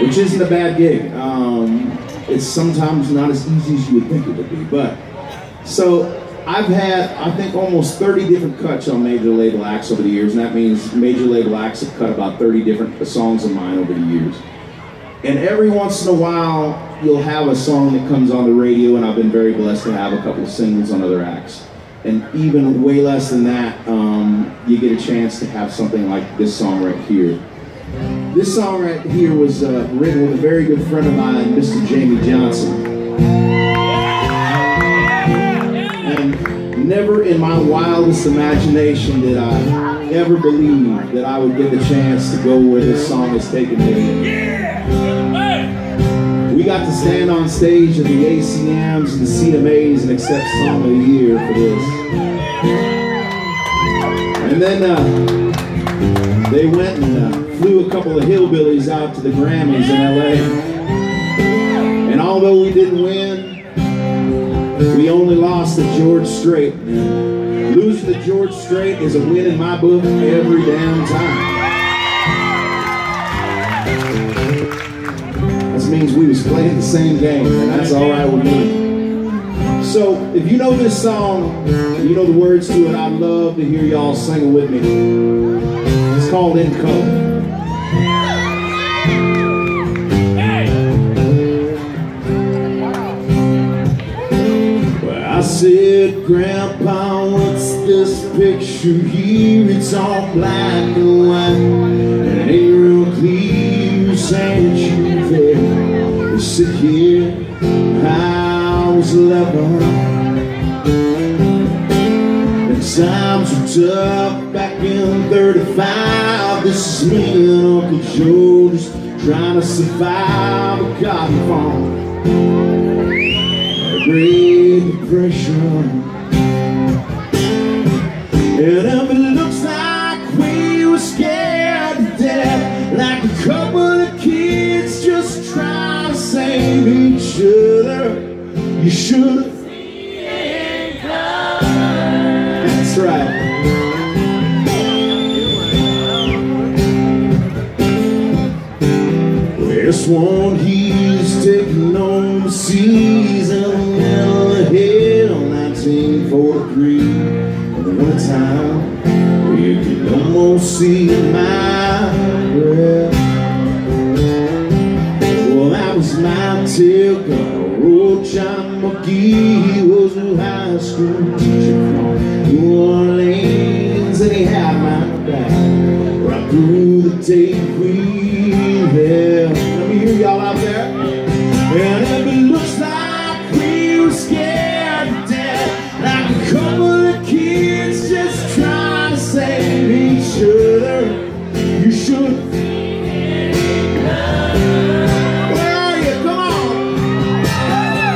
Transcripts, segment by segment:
which isn't a bad gig. Um, it's sometimes not as easy as you would think it would be. But so I've had, I think, almost 30 different cuts on major label acts over the years, and that means major label acts have cut about 30 different songs of mine over the years. And every once in a while, you'll have a song that comes on the radio, and I've been very blessed to have a couple of singles on other acts. And even way less than that, um, you get a chance to have something like this song right here. This song right here was uh, written with a very good friend of mine, Mr. Jamie Johnson. And never in my wildest imagination did I ever believe that I would get the chance to go where this song has taken me. We got to stand on stage at the ACMs and the CMAs and accept Song of the Year for this. And then uh, they went and uh, flew a couple of hillbillies out to the Grammys in LA. And although we didn't win, we only lost to George Strait. Losing to George Strait is a win in my book every damn time. This means we was playing the same game, and that's all right with me. So, if you know this song, you know the words to it, I'd love to hear y'all sing it with me call, let. I said, Grandpa, what's this picture here? It's all black and white. And it ain't real clear you there. You sit here, I was 11. Tough back in 35. This is me and Uncle Joe just trying to survive a cotton farm. Great Depression. And if it looks like we were scared to death, like a couple of kids just trying to save each other, you should have. One he's taking on the season. In the hill 1943 In the wintertime You can almost see my breath Well that was my tip Old oh, John McGee was a high school Y'all out there And if it looks like we were scared to death Like a couple of kids just trying to save each other You should Where are you? Come on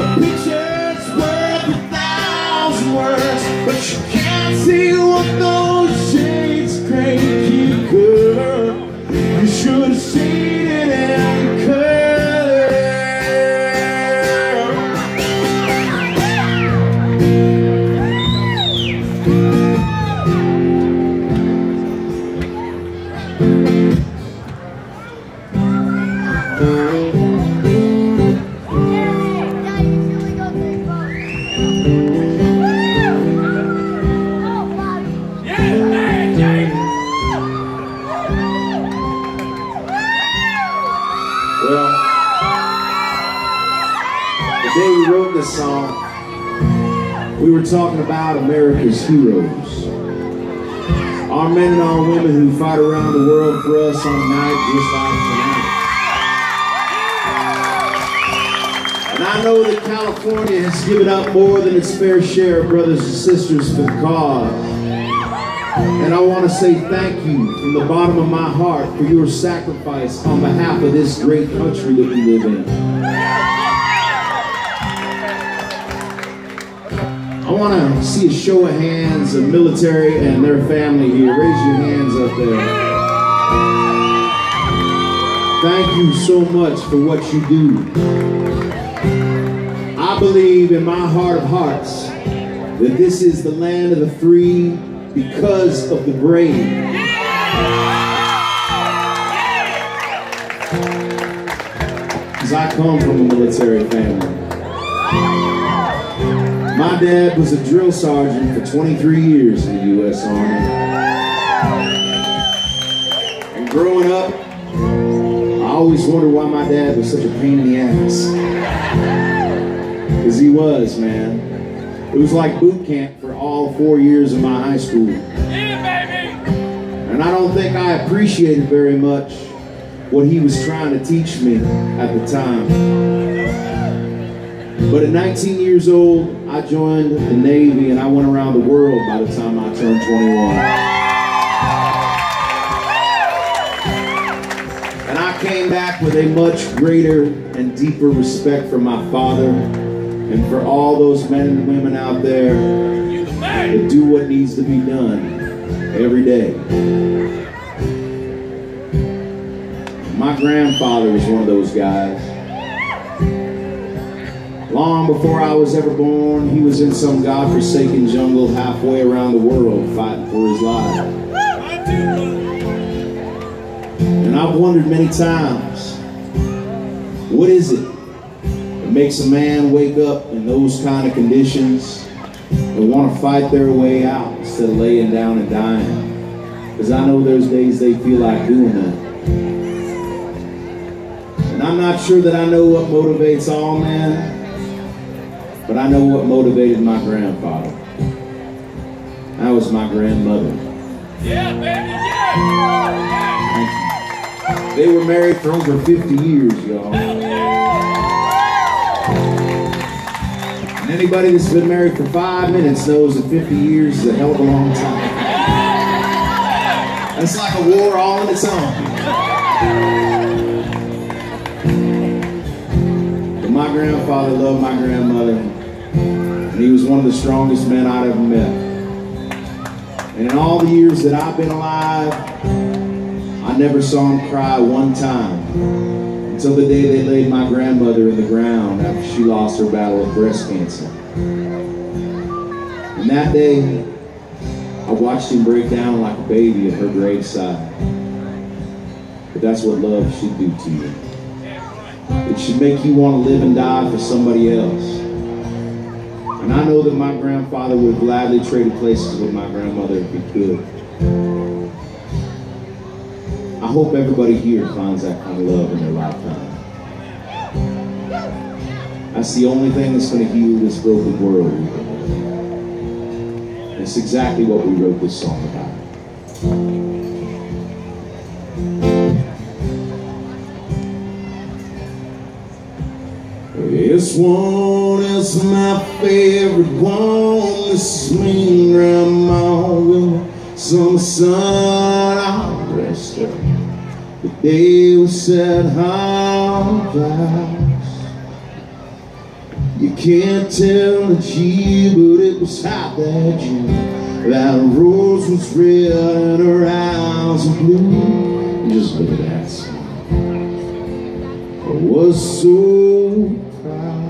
a picture's worth a thousand words, but you can't see what those Well, the day we wrote this song, we were talking about America's heroes. Our men and our women who fight around the world for us on a night just like tonight. And I know that California has given up more than its fair share of brothers and sisters for the cause. And I want to say thank you from the bottom of my heart for your sacrifice on behalf of this great country that we live in. I want to see a show of hands of military and their family here. Raise your hands up there. Thank you so much for what you do. I believe in my heart of hearts that this is the land of the free because of the brain. because I come from a military family. My dad was a drill sergeant for 23 years in the U.S. Army. And growing up, I always wondered why my dad was such a pain in the ass. Because he was, man. It was like boot camp for all four years of my high school. Yeah, baby! And I don't think I appreciated very much what he was trying to teach me at the time. But at 19 years old, I joined the Navy and I went around the world by the time I turned 21. And I came back with a much greater and deeper respect for my father and for all those men and women out there that do what needs to be done every day. My grandfather was one of those guys. Long before I was ever born, he was in some godforsaken jungle halfway around the world fighting for his life. And I've wondered many times, what is it makes a man wake up in those kind of conditions and want to fight their way out instead of laying down and dying? Because I know there's days they feel like doing that. And I'm not sure that I know what motivates all men, but I know what motivated my grandfather. That was my grandmother. Yeah, baby, yeah! They were married for over 50 years, y'all. Anybody that's been married for five minutes knows that 50 years is a hell of a long time. That's like a war all on its own. But my grandfather loved my grandmother, and he was one of the strongest men I'd ever met. And in all the years that I've been alive, I never saw him cry one time until the day they laid my grandmother in the ground after she lost her battle with breast cancer. And that day, I watched him break down like a baby at her graveside. But that's what love should do to you. It should make you want to live and die for somebody else. And I know that my grandfather would gladly trade places with my grandmother if he could. I hope everybody here finds that kind of love in their lifetime. That's the only thing that's going to heal this broken world. It's exactly what we wrote this song about. This one is my favorite one. This is me, Grandma, some sun. I rest her. The day we set our. You can't tell the G, but it was hot that June. That rose was red and her eyes were blue. Just look at that smile. I was so proud.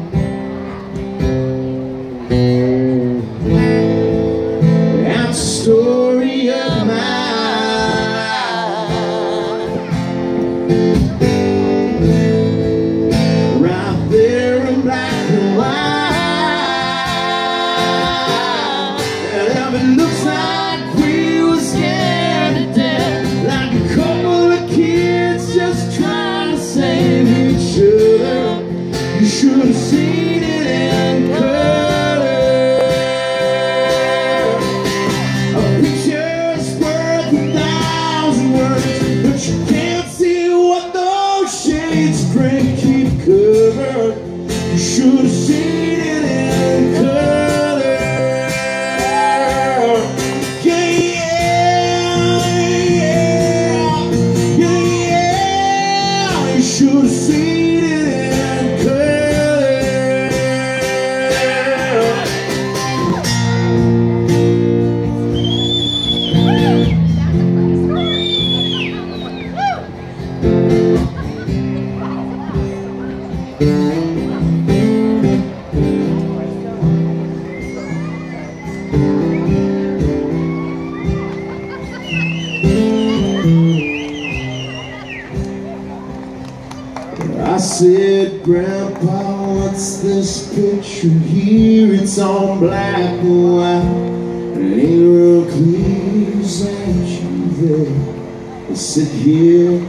Said, Grandpa, what's this picture here? It's all black and white, and it real clear. Ain't you there? I sit here,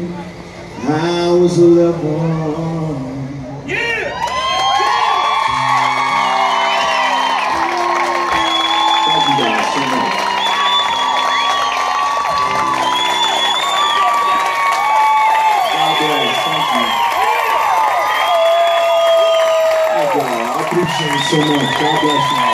I was left on. Thank you. I